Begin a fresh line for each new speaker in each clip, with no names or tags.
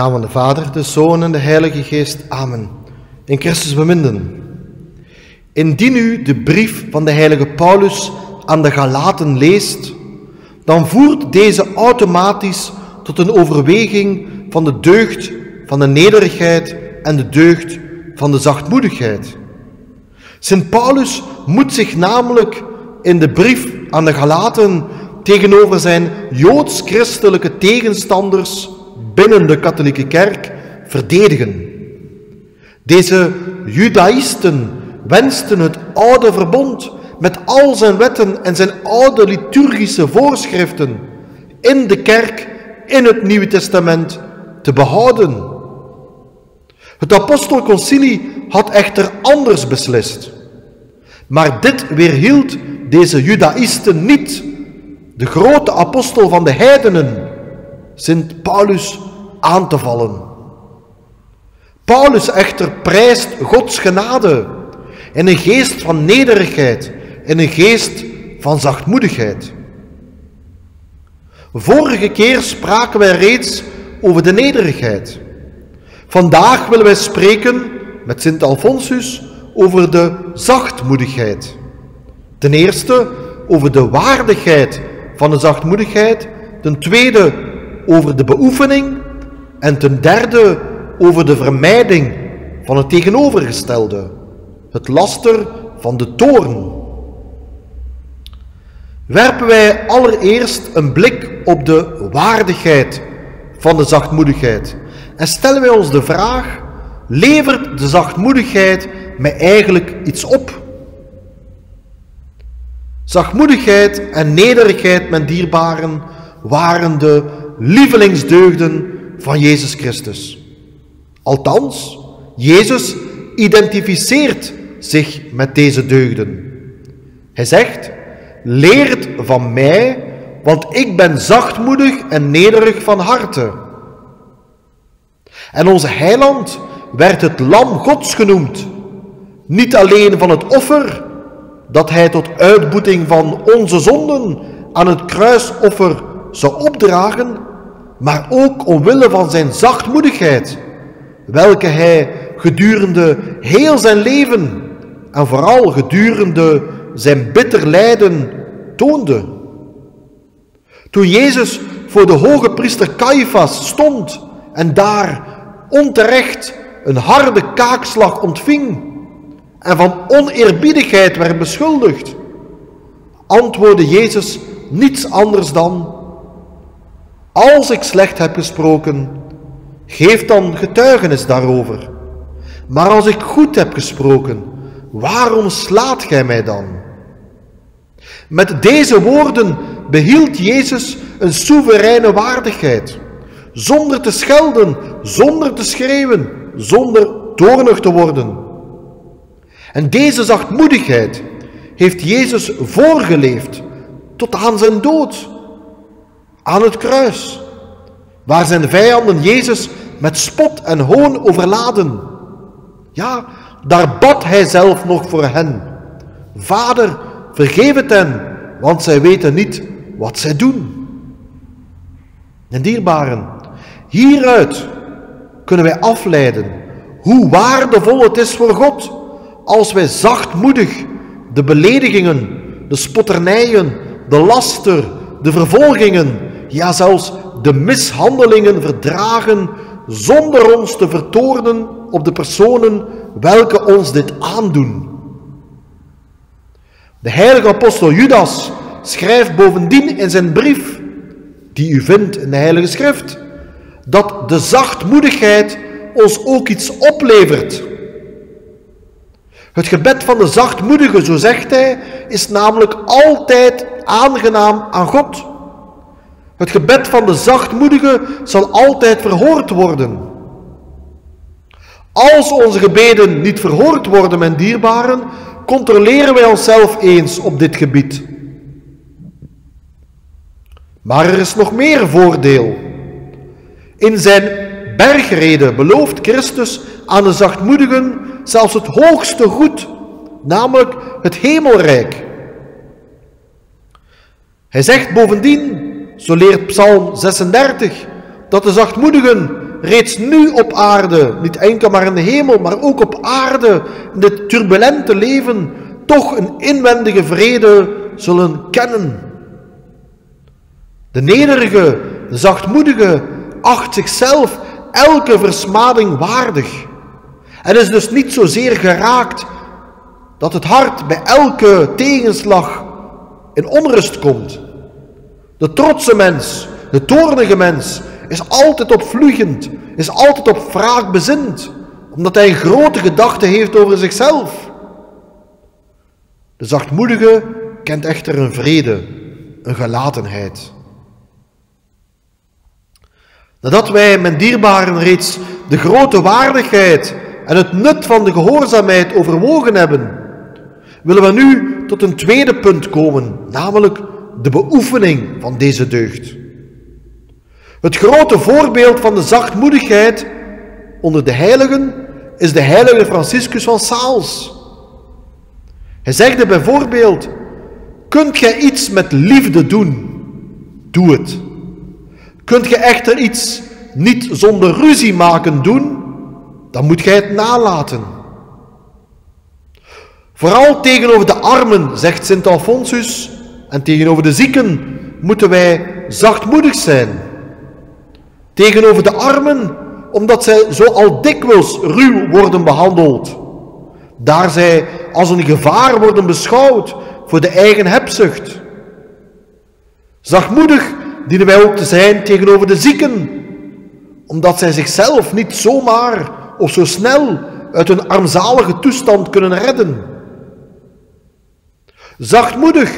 naam van de Vader, de Zoon en de Heilige Geest. Amen. In Christus beminden. Indien u de brief van de heilige Paulus aan de Galaten leest, dan voert deze automatisch tot een overweging van de deugd van de nederigheid en de deugd van de zachtmoedigheid. Sint Paulus moet zich namelijk in de brief aan de Galaten tegenover zijn joods-christelijke tegenstanders binnen de katholieke kerk verdedigen. Deze judaïsten wensten het oude verbond met al zijn wetten en zijn oude liturgische voorschriften in de kerk, in het Nieuwe Testament, te behouden. Het apostelconcilie had echter anders beslist. Maar dit weerhield deze judaïsten niet, de grote apostel van de heidenen, Sint Paulus, aan te vallen. Paulus echter prijst Gods genade in een geest van nederigheid, in een geest van zachtmoedigheid. Vorige keer spraken wij reeds over de nederigheid. Vandaag willen wij spreken met Sint Alfonsus over de zachtmoedigheid. Ten eerste over de waardigheid van de zachtmoedigheid, ten tweede over de beoefening en ten derde over de vermijding van het tegenovergestelde, het laster van de toorn. Werpen wij allereerst een blik op de waardigheid van de zachtmoedigheid en stellen wij ons de vraag, levert de zachtmoedigheid mij eigenlijk iets op? Zachtmoedigheid en nederigheid, mijn dierbaren, waren de lievelingsdeugden van Jezus Christus. Althans, Jezus identificeert zich met deze deugden. Hij zegt, leert van mij, want ik ben zachtmoedig en nederig van harte. En onze heiland werd het lam Gods genoemd, niet alleen van het offer dat hij tot uitboeting van onze zonden aan het kruisoffer zou opdragen, maar ook omwille van zijn zachtmoedigheid, welke hij gedurende heel zijn leven en vooral gedurende zijn bitter lijden toonde. Toen Jezus voor de hoge priester Caiaphas stond en daar onterecht een harde kaakslag ontving en van oneerbiedigheid werd beschuldigd, antwoordde Jezus niets anders dan, als ik slecht heb gesproken, geef dan getuigenis daarover. Maar als ik goed heb gesproken, waarom slaat gij mij dan? Met deze woorden behield Jezus een soevereine waardigheid, zonder te schelden, zonder te schreeuwen, zonder toornig te worden. En deze zachtmoedigheid heeft Jezus voorgeleefd tot aan zijn dood, aan het kruis, waar zijn vijanden Jezus met spot en hoon overladen. Ja, daar bad hij zelf nog voor hen. Vader, vergeef het hen, want zij weten niet wat zij doen. En dierbaren, hieruit kunnen wij afleiden hoe waardevol het is voor God als wij zachtmoedig de beledigingen, de spotternijen, de laster, de vervolgingen, ja zelfs de mishandelingen verdragen zonder ons te vertoornen op de personen welke ons dit aandoen. De heilige apostel Judas schrijft bovendien in zijn brief, die u vindt in de heilige schrift, dat de zachtmoedigheid ons ook iets oplevert. Het gebed van de zachtmoedige, zo zegt hij, is namelijk altijd aangenaam aan God. Het gebed van de zachtmoedige zal altijd verhoord worden. Als onze gebeden niet verhoord worden, mijn dierbaren, controleren wij onszelf eens op dit gebied. Maar er is nog meer voordeel. In zijn bergreden belooft Christus aan de zachtmoedigen zelfs het hoogste goed, namelijk het hemelrijk. Hij zegt bovendien, zo leert Psalm 36, dat de zachtmoedigen reeds nu op aarde, niet enkel maar in de hemel, maar ook op aarde, in dit turbulente leven, toch een inwendige vrede zullen kennen. De nederige, de zachtmoedige, acht zichzelf elke versmading waardig. En is dus niet zozeer geraakt dat het hart bij elke tegenslag in onrust komt. De trotse mens, de toornige mens, is altijd opvliegend, is altijd op wraak bezind, omdat hij grote gedachte heeft over zichzelf. De zachtmoedige kent echter een vrede, een gelatenheid. Nadat wij, mijn dierbaren, reeds de grote waardigheid en het nut van de gehoorzaamheid overwogen hebben, willen we nu tot een tweede punt komen, namelijk de beoefening van deze deugd. Het grote voorbeeld van de zachtmoedigheid onder de heiligen is de heilige Franciscus van Sales. Hij zegde bijvoorbeeld, kunt gij iets met liefde doen, doe het. Kunt gij echter iets niet zonder ruzie maken doen, dan moet gij het nalaten. Vooral tegenover de armen, zegt Sint Alfonsus, en tegenover de zieken moeten wij zachtmoedig zijn. Tegenover de armen, omdat zij zo al dikwijls ruw worden behandeld. Daar zij als een gevaar worden beschouwd voor de eigen hebzucht. Zachtmoedig dienen wij ook te zijn tegenover de zieken, omdat zij zichzelf niet zomaar of zo snel uit hun armzalige toestand kunnen redden. Zachtmoedig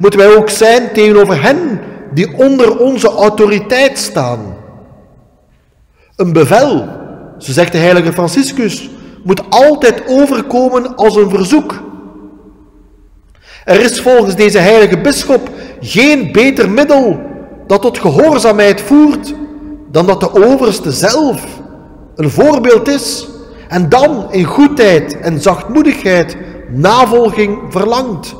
moeten wij ook zijn tegenover hen die onder onze autoriteit staan. Een bevel, zo zegt de heilige Franciscus, moet altijd overkomen als een verzoek. Er is volgens deze heilige bisschop geen beter middel dat tot gehoorzaamheid voert dan dat de overste zelf een voorbeeld is en dan in goedheid en zachtmoedigheid navolging verlangt.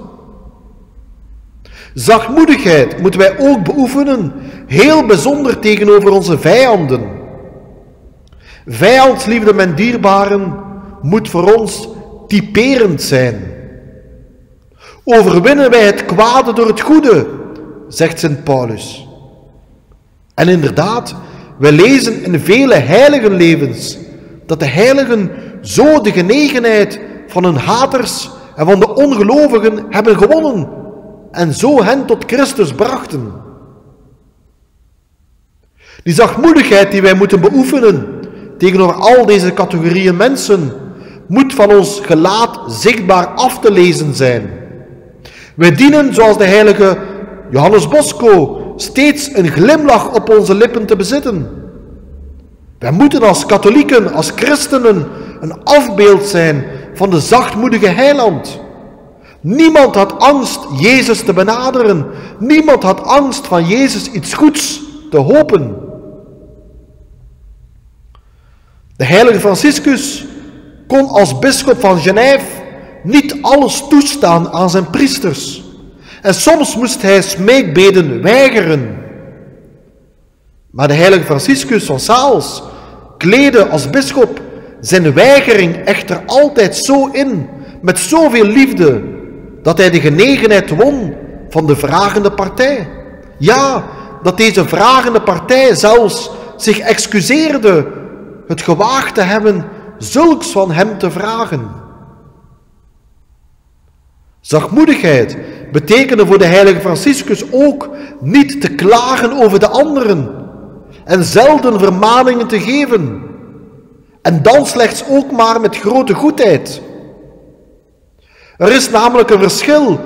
Zachtmoedigheid moeten wij ook beoefenen, heel bijzonder tegenover onze vijanden. Vijandsliefde, mijn dierbaren, moet voor ons typerend zijn. Overwinnen wij het kwade door het goede, zegt Sint Paulus. En inderdaad, we lezen in vele heiligenlevens dat de heiligen zo de genegenheid van hun haters en van de ongelovigen hebben gewonnen en zo hen tot Christus brachten. Die zachtmoedigheid die wij moeten beoefenen tegenover al deze categorieën mensen, moet van ons gelaat zichtbaar af te lezen zijn. Wij dienen, zoals de heilige Johannes Bosco, steeds een glimlach op onze lippen te bezitten. Wij moeten als katholieken, als christenen, een afbeeld zijn van de zachtmoedige heiland. Niemand had angst Jezus te benaderen. Niemand had angst van Jezus iets goeds te hopen. De heilige Franciscus kon als bisschop van Genève niet alles toestaan aan zijn priesters. En soms moest hij smeekbeden weigeren. Maar de heilige Franciscus van Sales kleedde als bisschop zijn weigering echter altijd zo in, met zoveel liefde, dat hij de genegenheid won van de vragende partij. Ja, dat deze vragende partij zelfs zich excuseerde het gewaagd te hebben zulks van hem te vragen. Zachtmoedigheid betekende voor de heilige Franciscus ook niet te klagen over de anderen en zelden vermaningen te geven. En dan slechts ook maar met grote goedheid. Er is namelijk een verschil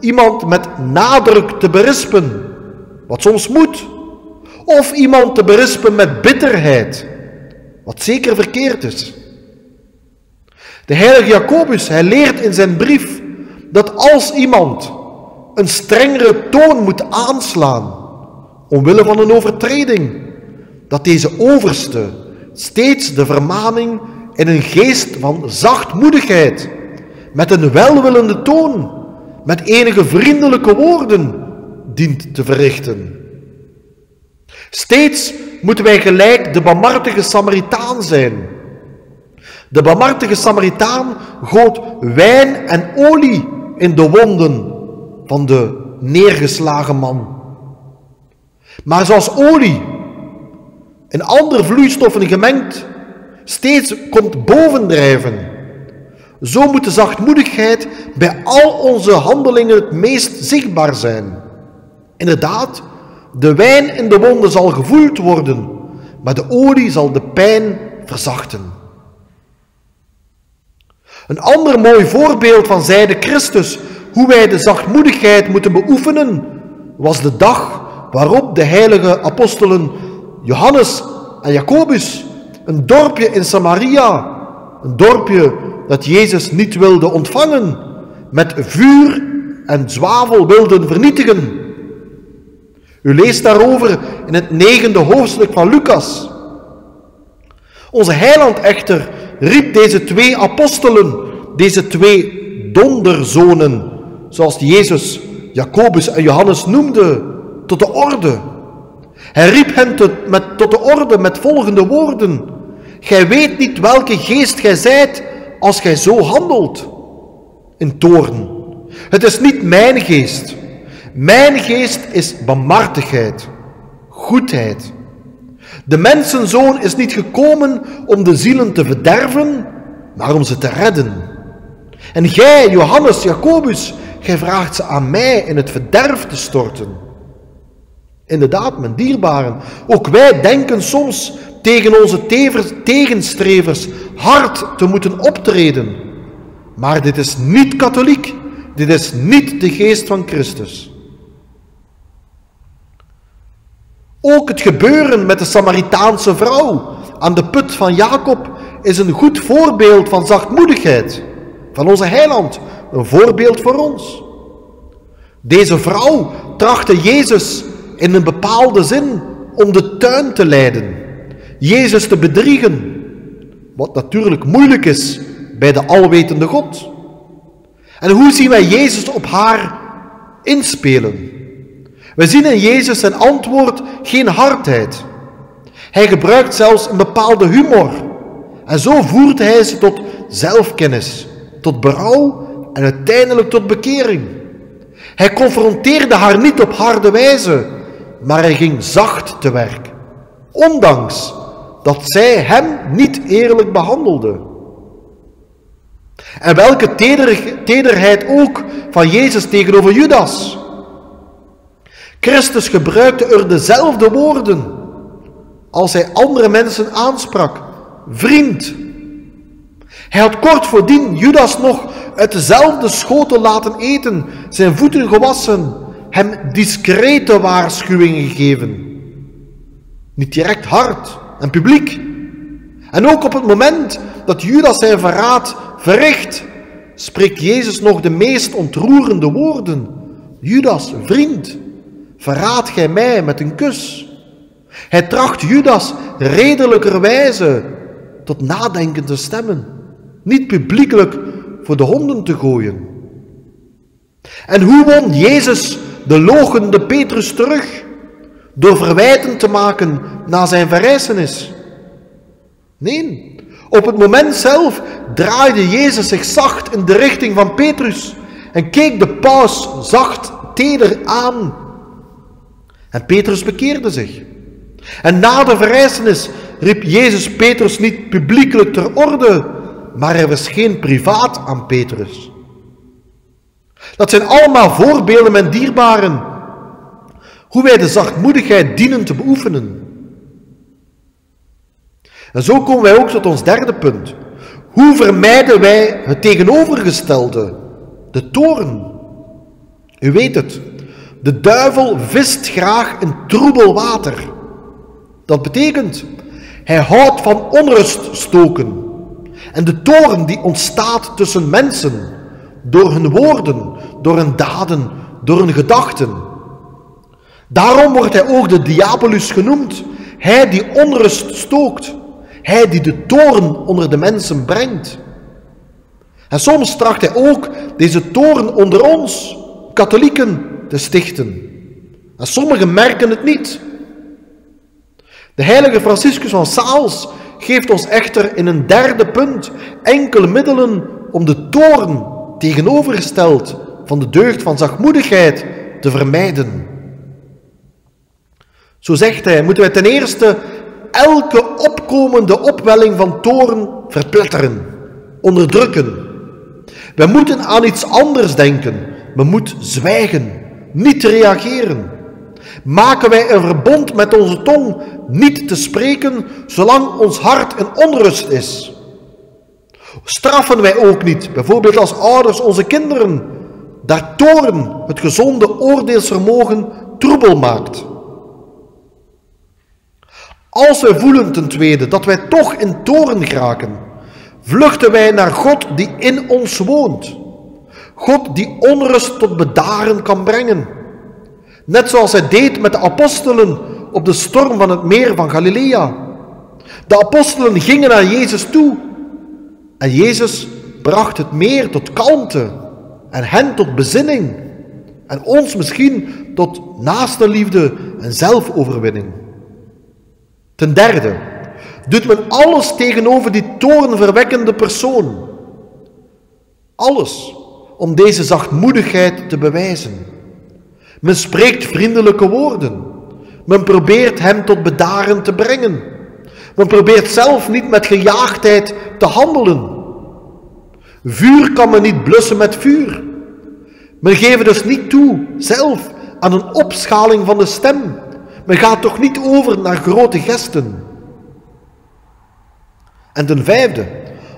iemand met nadruk te berispen, wat soms moet, of iemand te berispen met bitterheid, wat zeker verkeerd is. De heilige Jacobus, hij leert in zijn brief dat als iemand een strengere toon moet aanslaan, omwille van een overtreding, dat deze overste steeds de vermaning in een geest van zachtmoedigheid, met een welwillende toon, met enige vriendelijke woorden dient te verrichten. Steeds moeten wij gelijk de barmhartige Samaritaan zijn. De barmhartige Samaritaan goot wijn en olie in de wonden van de neergeslagen man. Maar zoals olie en andere vloeistoffen gemengd steeds komt bovendrijven, zo moet de zachtmoedigheid bij al onze handelingen het meest zichtbaar zijn. Inderdaad, de wijn in de wonden zal gevoeld worden, maar de olie zal de pijn verzachten. Een ander mooi voorbeeld van zijde Christus, hoe wij de zachtmoedigheid moeten beoefenen, was de dag waarop de heilige apostelen Johannes en Jacobus een dorpje in Samaria, een dorpje dat Jezus niet wilde ontvangen, met vuur en zwavel wilden vernietigen. U leest daarover in het negende hoofdstuk van Lucas. Onze heiland echter riep deze twee apostelen, deze twee donderzonen, zoals Jezus Jacobus en Johannes noemde, tot de orde. Hij riep hen tot, met, tot de orde met volgende woorden. Gij weet niet welke geest gij zijt als gij zo handelt in toorn. Het is niet mijn geest. Mijn geest is barmhartigheid, goedheid. De mensenzoon is niet gekomen om de zielen te verderven, maar om ze te redden. En gij, Johannes, Jacobus, gij vraagt ze aan mij in het verderf te storten. Inderdaad, mijn dierbaren, ook wij denken soms tegen onze tegenstrevers hard te moeten optreden. Maar dit is niet katholiek, dit is niet de geest van Christus. Ook het gebeuren met de Samaritaanse vrouw aan de put van Jacob is een goed voorbeeld van zachtmoedigheid van onze heiland, een voorbeeld voor ons. Deze vrouw trachtte Jezus in een bepaalde zin om de tuin te leiden, Jezus te bedriegen, wat natuurlijk moeilijk is bij de alwetende God. En hoe zien wij Jezus op haar inspelen? We zien in Jezus zijn antwoord geen hardheid. Hij gebruikt zelfs een bepaalde humor. En zo voert hij ze tot zelfkennis, tot berouw en uiteindelijk tot bekering. Hij confronteerde haar niet op harde wijze, maar hij ging zacht te werk, ondanks dat zij hem niet eerlijk behandelde. En welke tederheid ook van Jezus tegenover Judas. Christus gebruikte er dezelfde woorden als hij andere mensen aansprak. Vriend. Hij had kort voordien Judas nog uit dezelfde schotel laten eten, zijn voeten gewassen, hem discrete waarschuwingen gegeven. Niet direct hard en publiek. En ook op het moment dat Judas zijn verraad verricht, spreekt Jezus nog de meest ontroerende woorden. Judas, vriend, verraad gij mij met een kus? Hij tracht Judas redelijkerwijze tot nadenken te stemmen, niet publiekelijk voor de honden te gooien. En hoe won Jezus de logende Petrus terug? Door verwijten te maken na zijn verrijzenis. Nee, op het moment zelf draaide Jezus zich zacht in de richting van Petrus en keek de paus zacht teder aan. En Petrus bekeerde zich. En na de verrijzenis riep Jezus Petrus niet publiekelijk ter orde, maar hij verscheen privaat aan Petrus. Dat zijn allemaal voorbeelden, mijn dierbaren, hoe wij de zachtmoedigheid dienen te beoefenen. En zo komen wij ook tot ons derde punt. Hoe vermijden wij het tegenovergestelde, de toorn? U weet het, de duivel vist graag in troebel water. Dat betekent, hij houdt van onrust stoken. En de toorn die ontstaat tussen mensen, door hun woorden, door hun daden, door hun gedachten. Daarom wordt hij ook de diabolus genoemd, hij die onrust stookt, hij die de toorn onder de mensen brengt. En soms tracht hij ook deze toorn onder ons, katholieken, te stichten. En sommigen merken het niet. De heilige Franciscus van Sales geeft ons echter in een derde punt enkele middelen om de toorn tegenovergesteld van de deugd van zachtmoedigheid te vermijden. Zo zegt hij, moeten wij ten eerste elke opkomende opwelling van toorn verpletteren, onderdrukken. We moeten aan iets anders denken. We moeten zwijgen, niet reageren. Maken wij een verbond met onze tong niet te spreken zolang ons hart in onrust is? Straffen wij ook niet, bijvoorbeeld als ouders onze kinderen, daar toorn het gezonde oordeelsvermogen troebel maakt? Als wij voelen ten tweede dat wij toch in toren geraken, vluchten wij naar God die in ons woont. God die onrust tot bedaren kan brengen. Net zoals hij deed met de apostelen op de storm van het meer van Galilea. De apostelen gingen naar Jezus toe en Jezus bracht het meer tot kalmte en hen tot bezinning en ons misschien tot naaste liefde en zelfoverwinning. Ten derde, doet men alles tegenover die toornverwekkende persoon. Alles om deze zachtmoedigheid te bewijzen. Men spreekt vriendelijke woorden. Men probeert hem tot bedaren te brengen. Men probeert zelf niet met gejaagdheid te handelen. Vuur kan men niet blussen met vuur. Men geeft dus niet toe zelf aan een opschaling van de stem. Men gaat toch niet over naar grote gesten. En ten vijfde,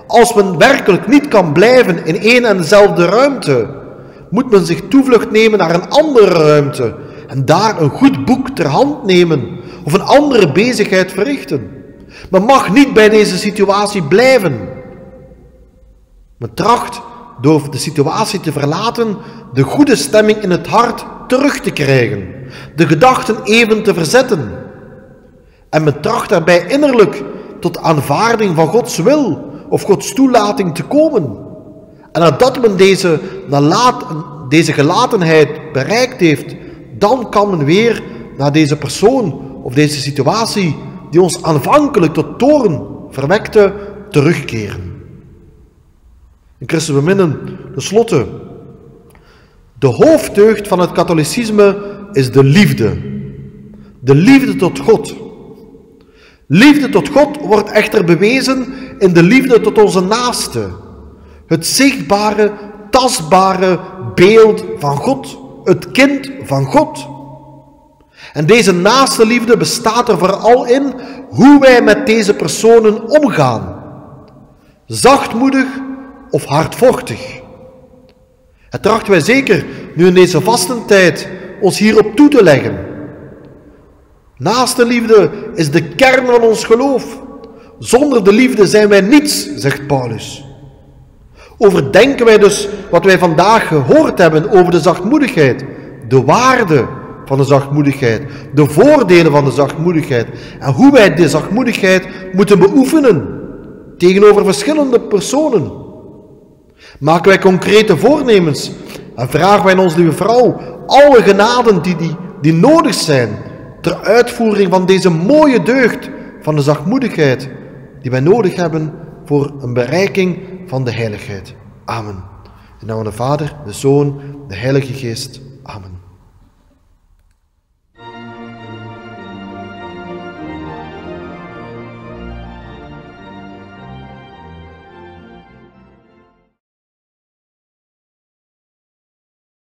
als men werkelijk niet kan blijven in één en dezelfde ruimte, moet men zich toevlucht nemen naar een andere ruimte en daar een goed boek ter hand nemen of een andere bezigheid verrichten. Men mag niet bij deze situatie blijven. Men tracht door de situatie te verlaten de goede stemming in het hart terug te krijgen, de gedachten even te verzetten. En men tracht daarbij innerlijk tot aanvaarding van Gods wil of Gods toelating te komen. En nadat men deze, deze gelatenheid bereikt heeft, dan kan men weer naar deze persoon of deze situatie die ons aanvankelijk tot toren verwekte, terugkeren. In Christus beminnen, tenslotte, de hoofddeugd van het katholicisme is de liefde. De liefde tot God. Liefde tot God wordt echter bewezen in de liefde tot onze naaste. Het zichtbare, tastbare beeld van God. Het kind van God. En deze naaste liefde bestaat er vooral in hoe wij met deze personen omgaan. Zachtmoedig of hardvochtig. Het trachten wij zeker nu in deze vastentijd ons hierop toe te leggen. Naaste liefde is de kern van ons geloof. Zonder de liefde zijn wij niets, zegt Paulus. Overdenken wij dus wat wij vandaag gehoord hebben over de zachtmoedigheid, de waarde van de zachtmoedigheid, de voordelen van de zachtmoedigheid en hoe wij de zachtmoedigheid moeten beoefenen tegenover verschillende personen. Maken wij concrete voornemens en vragen wij ons lieve vrouw alle genaden die, die, die nodig zijn ter uitvoering van deze mooie deugd van de zachtmoedigheid die wij nodig hebben voor een bereiking van de heiligheid. Amen. In naam van de Vader, de Zoon, de Heilige Geest. Amen.